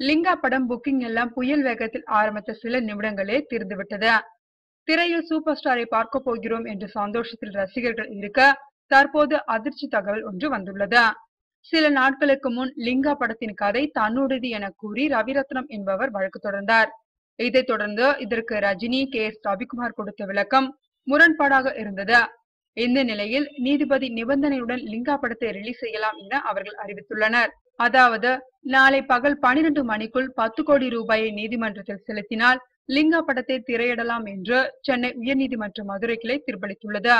லிங்கா படம் புக்கிங் எல்லாம் புயல் வேகத்தில் ஆரம்பித்த சில நிமிடங்களே தீர்ந்துவிட்டது. திரையில் சூப்பர் ஸ்டாரை பார்க்க போகிறோம் என்ற சந்தோஷத்தில் ரசிகர்கள் இருக்க தற்போது அதிர்ச்சி தகவல் ஒன்று வந்துள்ளது. சில நாட்களுக்கு முன் லிங்கா படத்தின் கதை தன்னுடையது என கூறி ரவிரத்னம் என்பவர் வழக்கு தொடர்ந்தார். இதைத் தொடர்ந்து இதற்கு ரஜினி கே. எஸ். ரவிக்குமார் கொடுத்த விளக்கம் முரண்பாடாக இருந்தது. இந்த நிலையில் நீதிபதி நிபந்தனையுடன் லிங்கா படத்தை ரிலீஸ் செய்யலாம் என அவர்கள் அறிவித்துள்ளனர். அதாவது நாளை பகல் பனிரெண்டு மணிக்குள் பத்து கோடி ரூபாயை நீதிமன்றத்தில் செலுத்தினால் லிங்கா படத்தை திரையிடலாம் என்று சென்னை உயர்நீதிமன்ற மதுரை கிளை தீர்ப்பளித்துள்ளது.